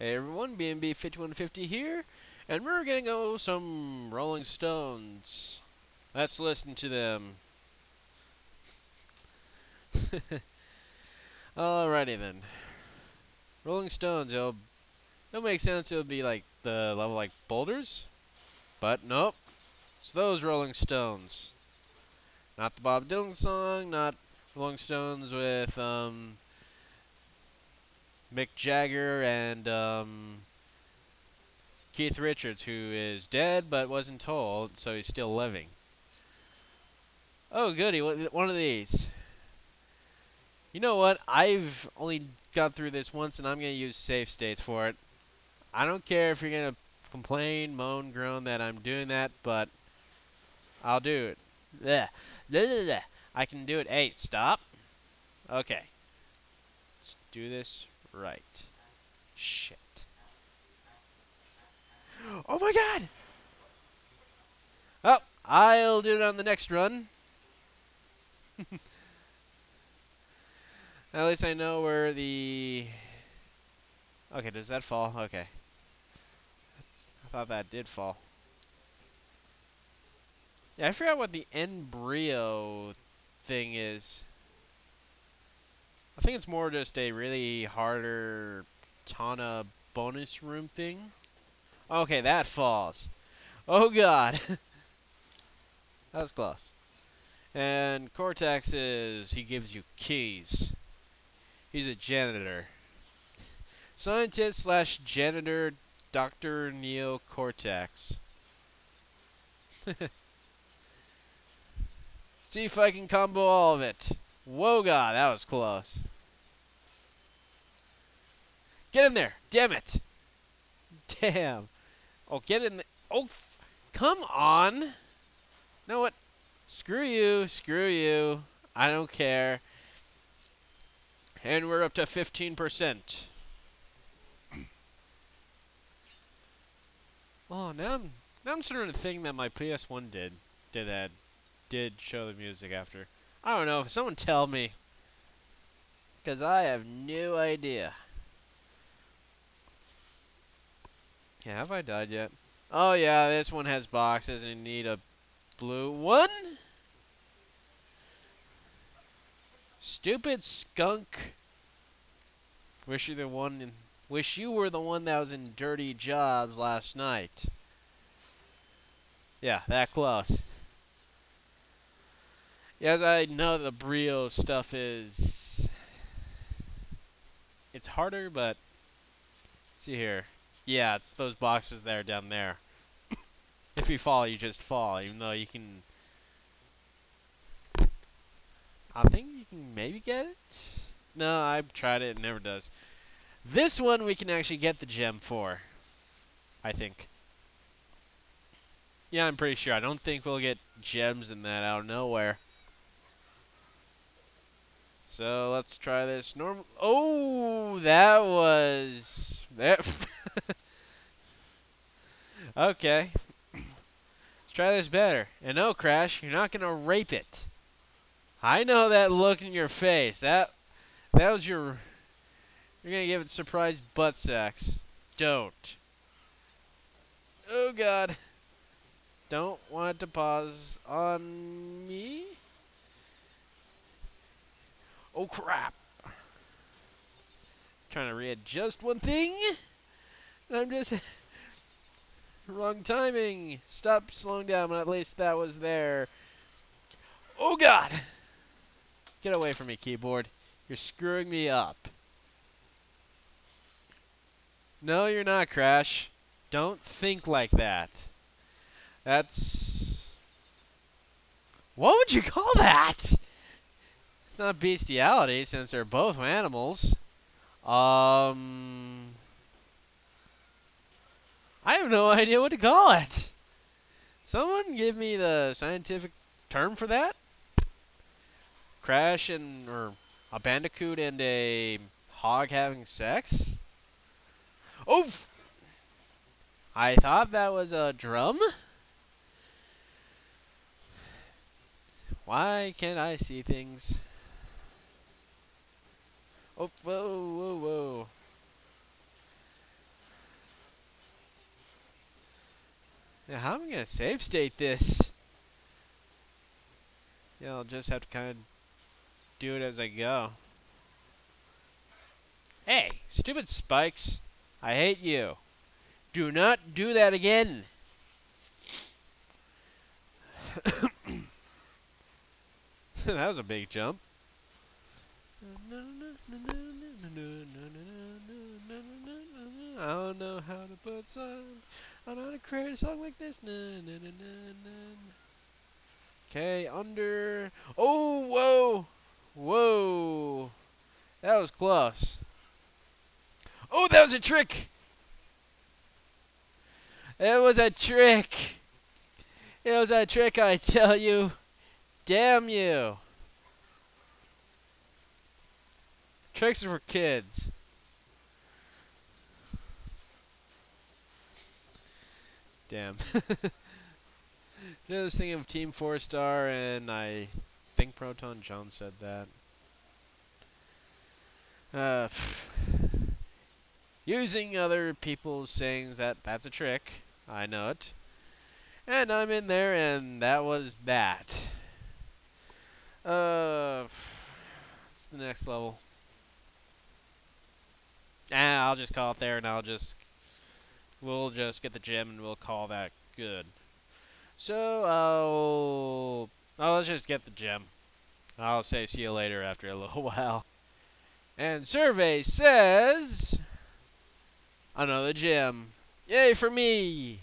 Hey everyone, BNB 5150 here, and we're gonna go some Rolling Stones. Let's listen to them. Alrighty then. Rolling Stones, it'll, it'll make sense, it'll be like the level like boulders, but nope. It's those Rolling Stones. Not the Bob Dylan song, not Rolling Stones with, um, Mick Jagger and um, Keith Richards, who is dead but wasn't told, so he's still living. Oh, goody, one of these. You know what? I've only got through this once, and I'm going to use save states for it. I don't care if you're going to complain, moan, groan that I'm doing that, but I'll do it. Blech. Blech, blech, I can do it. Hey, stop. Okay. Let's do this right. Shit. Oh my god! Oh, I'll do it on the next run. At least I know where the... Okay, does that fall? Okay. I thought that did fall. Yeah, I forgot what the N. Brio thing is. I think it's more just a really harder Tawna bonus room thing. Okay, that falls. Oh god. that was close. And Cortex is, he gives you keys. He's a janitor. Scientist slash janitor Dr. Neo Cortex. See if I can combo all of it. Whoa, God, that was close. Get in there. Damn it. Damn. Oh, get in the... Oh, come on. Know what? Screw you. Screw you. I don't care. And we're up to 15%. oh, now I'm, now I'm starting to think that my PS1 did, did that, did show the music after. I don't know. If someone tell me. Because I have no idea. Yeah, have I died yet? Oh, yeah, this one has boxes and you need a blue one. Stupid skunk. Wish you the one in, wish you were the one that was in dirty jobs last night. Yeah, that close. Yes, I know the Brio stuff is... It's harder, but... see here. Yeah, it's those boxes there down there. if you fall, you just fall, even though you can... I think you can maybe get it? No, I've tried it, it never does. This one we can actually get the gem for. I think. Yeah, I'm pretty sure. I don't think we'll get gems in that out of nowhere. So let's try this normal. Oh, that was that. okay. Let's try this better. And no, Crash, you're not gonna rape it. I know that look in your face. That that was your. You're gonna give it surprise butt sex. Don't. Oh God. Don't want to pause on me. Oh crap! Trying to readjust one thing. I'm just wrong timing. Stop slowing down, but at least that was there. Oh god! Get away from me, keyboard. You're screwing me up. No, you're not, Crash. Don't think like that. That's... What would you call that? It's not bestiality, since they're both animals. Um, I have no idea what to call it. Someone give me the scientific term for that? Crash and, or a bandicoot and a hog having sex? Oof! I thought that was a drum? Why can't I see things? Oh, whoa, whoa, whoa. Now, how am I going to save state this? Yeah, I'll just have to kind of do it as I go. Hey, stupid spikes. I hate you. Do not do that again. that was a big jump. No. I don't know how to put song. I don't know how to create a song like this. Okay, under. Oh, whoa, whoa. That was close. Oh, that was a trick. It was a trick. It was a trick, I tell you. Damn you. Tricks are for kids. Damn. I was thinking of Team Four Star, and I think ProtonJon said that. Uh, using other people's sayings that that's a trick. I know it. And I'm in there, and that was that. Uh, what's the next level? Ah, I'll just call it there, and I'll just we'll just get the gem, and we'll call that good. So I'll oh, let's just get the gem. I'll say see you later after a little while. And survey says another gem. Yay for me!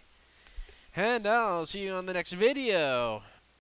And I'll see you on the next video.